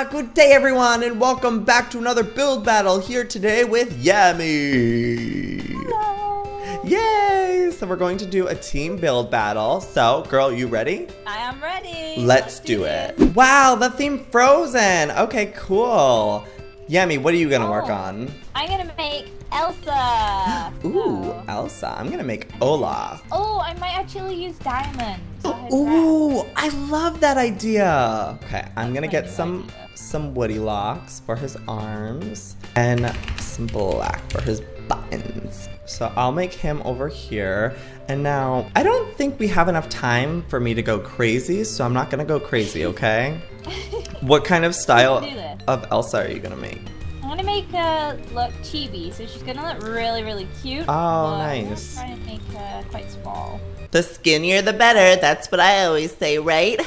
Ah, good day everyone and welcome back to another build battle here today with Yammy. Hello. Yay! So we're going to do a team build battle. So, girl, you ready? I am ready. Let's, do, it. this. Wow, the theme Frozen. Okay, cool. Yammy, what are you gonna work Oh. on? I'm gonna make Elsa. Ooh, Elsa. I'm gonna make Olaf. Oh, I might actually use diamonds. Ooh, I love that idea. Okay, I'm gonna get some some woody locks for his arms and some black for his buttons. So I'll make him over here. And now I don't think we have enough time for me to go crazy, so I'm not gonna go crazy, okay? what kind of style. Of Elsa are you gonna make? I'm gonna make her look chibi, so she's gonna look really, really cute. Oh, but I'm gonna nice. Try make her quite small. The skinnier the better, that's what I always say, right?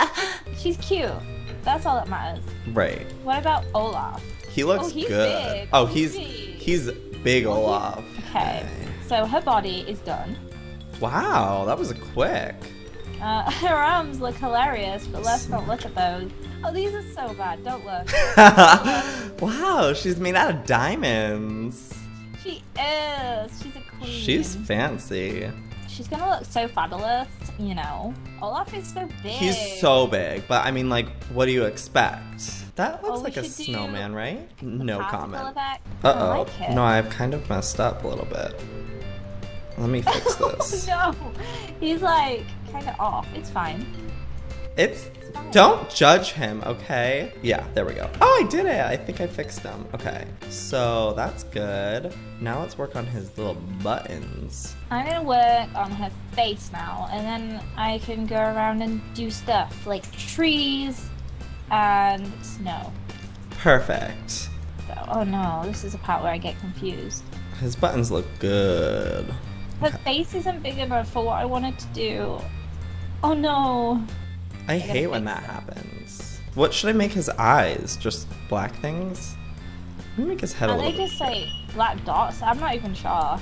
She's cute. That's all that matters. right. What about Olaf? He looks Oh, he's good. big. Oh, He's he's big. he's big Olaf. Okay, so her body is done. Wow, that was a quick. Uh, her arms look hilarious, but let's not look at those. Oh, these are so bad. Don't look. wow, she's made out of diamonds. She is. She's a queen. She's fancy. She's gonna look so fabulous, you know. Olaf is so big. He's so big, but I mean, like, what do you expect? That looks Oh, like a snowman, right? No comment. Uh oh. like. No, I've kind of messed up a little bit. Let me fix this. no, he's like kind of off. It's fine. It's. Don't judge him, okay? Yeah, there we go. Oh, I did it. I think I fixed him. Okay. So that's good. Now let's work on his little buttons. I'm gonna work on her face now, and then I can go around and do stuff like trees and snow. Perfect. So, oh no, this is a part where I get confused. His buttons look good. Her face isn't big enough for what I wanted to do. Oh no. I hate when that happens. What should I make his eyes? Just black things? Let me make his head a Are little they bit. just like black dots? I'm not even sure.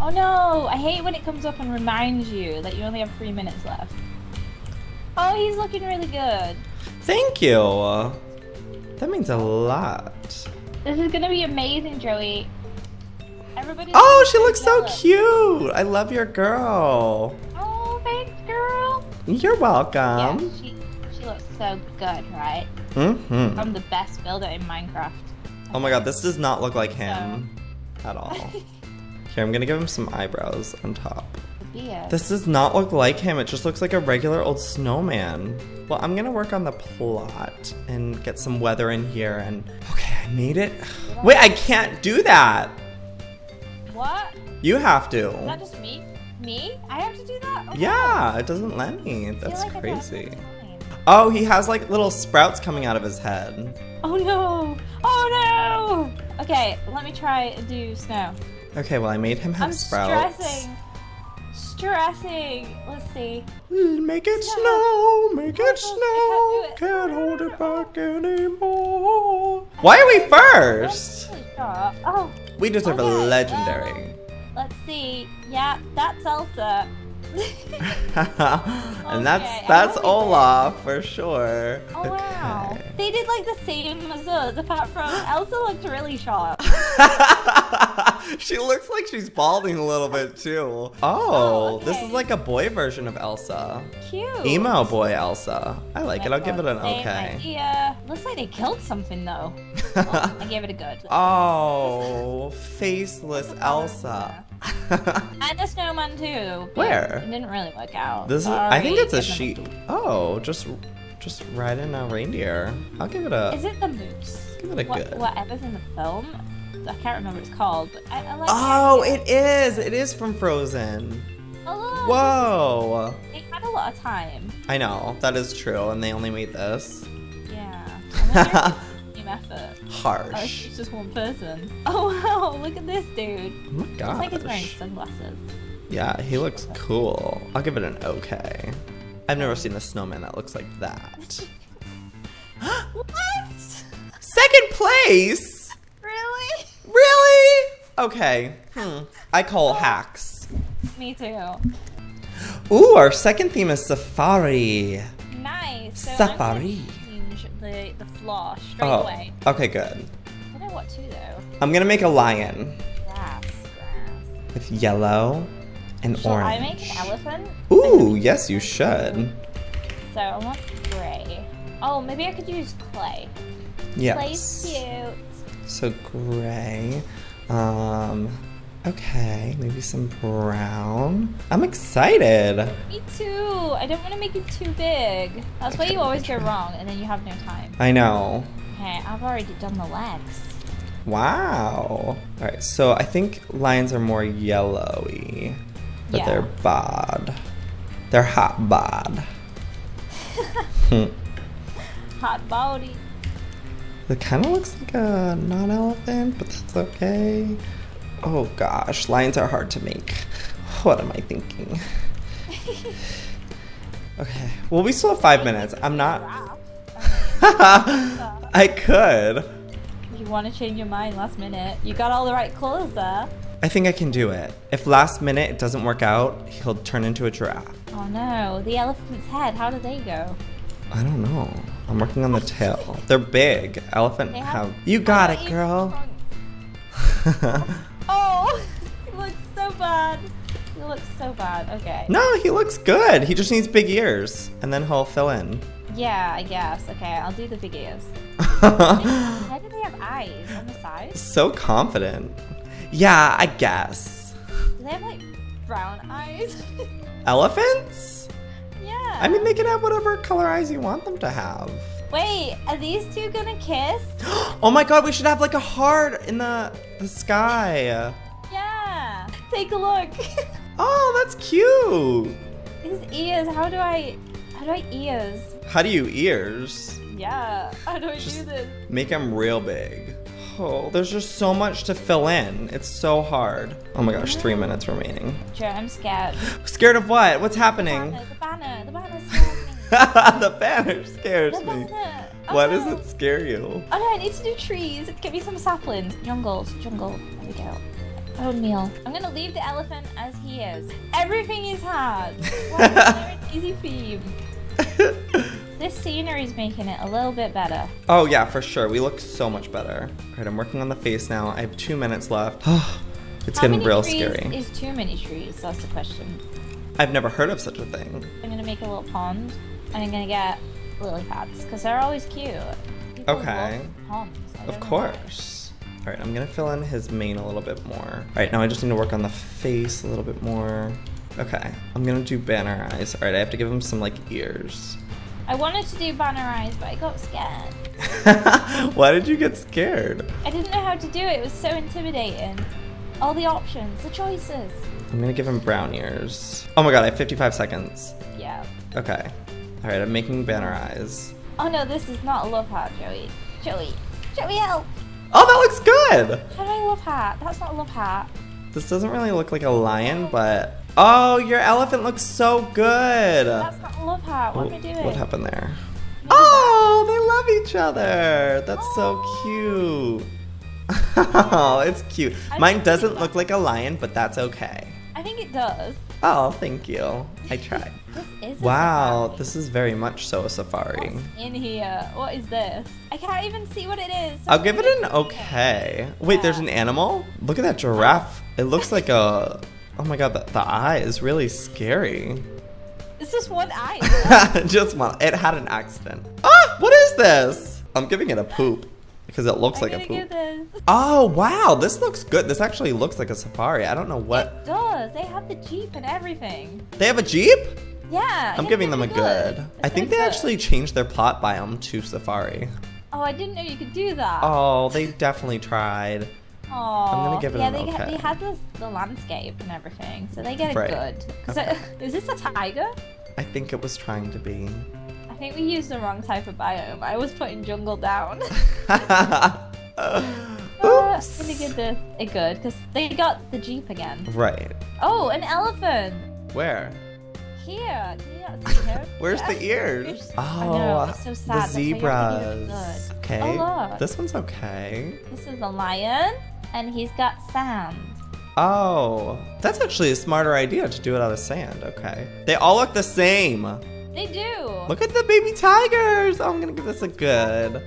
Oh no! I hate when it comes up and reminds you that you only have three minutes left. Oh, he's looking really good. Thank you. That means a lot. This is gonna be amazing, Joey. Everybody. Oh, she looks so cute. I love your girl. Oh, girl. You're welcome. yeah, she she looks so good, right? Mm-hmm. I'm the best builder in Minecraft. Oh my god, this does not look like him at all. Here, I'm gonna give him some eyebrows on top. Beard. This does not look like him. It just looks like a regular old snowman. Well, I'm gonna work on the plot and get some weather in here and okay, I made it. Wait, I can't do that. What? You have Is that to. just me? Me? I have to do that? Oh, Yeah, it doesn't let me. That's like I do it every crazy. Oh, he has like little sprouts coming out of his head. Oh no! Oh no! Okay, let me try and do snow. Okay, well, I made him have I'm sprouts. stressing. Stressing. Let's see. Make it Snow. snow, make it snow, it. can't hold it back anymore. Why are we first? I'm really sure. Oh, We deserve a Okay, legendary. let's see. Yeah, that's Elsa. and that's Okay, that's we Olaf for sure. oh wow. Okay. They did like the same as us, apart from Elsa looked really sharp. she looks like she's balding a little bit too. Oh, Oh, this is like a boy version of Elsa. Cute. Emo boy Elsa. I like it. I'll give it an okay. Idea. Looks like they killed something though. Oh, I gave it a good. oh, faceless Elsa. And a snowman too. Where? It didn't really work out. This is, I think it's a sheep. Oh, just just riding a reindeer. I'll give it a. Is it the moose? Give it a What- good. Whatever's in the film. I can't remember what it's called, but I, I like. Oh, it is. It is from Frozen. Oh, Whoa. They had a lot of time. I know that is true, and they only made this. Yeah. I wonder if it's team effort. Harsh. it's just one person. Oh wow! Look at this dude. Oh my It's like he's wearing sunglasses. Yeah, he looks cool. I'll give it an okay. I've never seen a snowman that looks like that. what? Second place? Really? Really? Okay. Hmm. I call hacks. Me too. Ooh, our second theme is safari. Nice. So Safari. I'm gonna change the the floor straight Oh, away. okay, good. I don't know what to though. I'm gonna make a lion Grass, grass. with yellow and Shall orange. I make an elephant? Ooh, yes, you should. So I want gray. Oh, maybe I could use clay. Clay's Yes. cute. So gray. Um, okay, maybe some brown. I'm excited. Me too. I don't want to make it too big. That's why you always go try. wrong, and then you have no time. I know. Okay, I've already done the legs. Wow. All right, so I think lions are more yellowy, but Yeah. they're bod. They're hot bod. Hmm. Hot body. It kind of looks like a non-elephant, but that's okay. Oh gosh, lines are hard to make. What am I thinking? Okay, well we still have five minutes. I'm not. I could. You want to change your mind last minute, you got all the right clothes there. I think I can do it. If last minute it doesn't work out, he'll turn into a giraffe. Oh no, the elephant's head. How do they go? I don't know. I'm working on the tail. They're big. Elephant have. have- You got it, girl. bad. He looks so bad. Okay. no, he looks good. He just needs big ears, and then he'll fill in. Yeah, I guess. Okay, I'll do the big ears. Why do they have eyes on the sides? so confident. Yeah, I guess. Do they have like brown eyes? Elephants? yeah. I mean, they can have whatever color eyes you want them to have. Wait, are these two gonna kiss? oh my god, we should have like a heart in the the sky. Take a look. Oh, that's cute. His ears. How do I? How do I ears? How do you ears? Yeah. How do I Just- do this? Make them real big. Oh, there's just so much to fill in. It's so hard. Oh my gosh, three minutes remaining. Joe, I'm scared. Scared of what? What's happening? Banner, the banner. The banner scares me. the banner scares The me. banner. Oh, Why does it scare you? Oh no, I need to do trees. Get me some saplings. Jungles. Jungle. There we go. Oh, Neil. I'm gonna leave the elephant as he is. Everything is hard. Why is easy theme? This scenery is making it a little bit better. oh yeah, for sure. We look so much better. All right, I'm working on the face now. I have two minutes left. it's How getting real trees scary. is too many trees? That's the question. I've never heard of such a thing. I'm gonna make a little pond, and I'm gonna get lily pads because they're always cute. People Okay. Of course. All right, I'm gonna fill in his mane a little bit more. All right, now I just need to work on the face a little bit more. Okay, I'm gonna do banner eyes. All right, I have to give him some like ears. I wanted to do banner eyes, but I got scared. Why did you get scared? I didn't know how to do it. It was so intimidating. All the options, the choices. I'm gonna give him brown ears. Oh my god, I have 55 seconds. Yeah. Okay. All right, I'm making banner eyes. Oh no, this is not a love heart, Joey. Joey. Joey, help! Oh, that looks good. How do I love heart? That's not a love hat. This doesn't really look like a lion, but oh, your elephant looks so good. That's not a love heart. What Oh, am I doing? What happened there? Oh, they love each other. That's so oh. cute. Oh, it's cute. I Mine doesn't look like a lion, but that's okay. I think it does. Oh, thank you. I tried. This is Wow, this is very much so a safari. What's in here? What is this? I can't even see what it is. I'll give it an okay. Wait, there's an animal? Look at that giraffe. It looks like a. Oh my god, the, the eye is really scary. It's just one eye. Just one. It had an accident. Ah, what is this? I'm giving it a poop because it looks I'm like a poop. Oh wow, this looks good. This actually looks like a safari. I don't know what. It does. They have the jeep and everything. They have a jeep? Yeah. I'm giving them a really good. I think they good. actually changed their plot biome to safari. Oh, I didn't know you could do that. Oh, they definitely tried. Oh, I'm gonna give it yeah, they, ha- okay. they had this, the landscape and everything, so they get a Right. good. Okay. I- is this a tiger? I think it was trying to be. I think we used the wrong type of biome. I was putting jungle down. Uh, I'm gonna give this a good because they got the jeep again. Right. Oh, an elephant Where? here. Can you not see him? Where's the Yeah. ears? I Oh, know, it's so sad. the That's why you have to give it zebras. Okay. Oh. This one's okay. This is a lion, and he's got sand. Oh, that's actually a smarter idea to do it out of sand. Okay. They all look the same. They do. Look at the baby tigers. Oh, I'm gonna give this a good.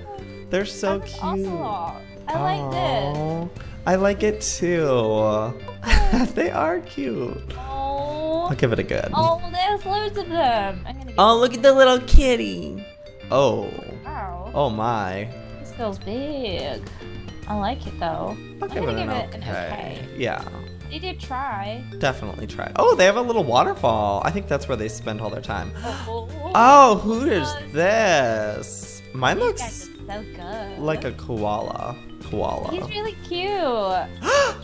They're so That's cute. Ocelot. I like this. I like it too. they are cute. Oh. I'll give it a good. Oh, there's loads of them. Oh, look at the little kitty. Oh. Wow. Oh my. This girl's big. I like it though. I'll I'm give it gonna an give it okay. an okay. Yeah. They did try. Definitely try. Oh, they have a little waterfall. I think that's where they spend all their time. Oh, Oh, who is this? Mine These looks so like a koala. Koala. He's really cute.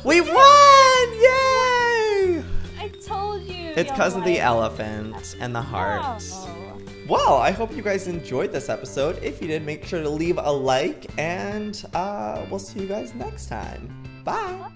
we won! Yay! I told you. It's because of the elephant and the heart. Wow. Well, I hope you guys enjoyed this episode. If you did, make sure to leave a like, and uh, we'll see you guys next time. Bye.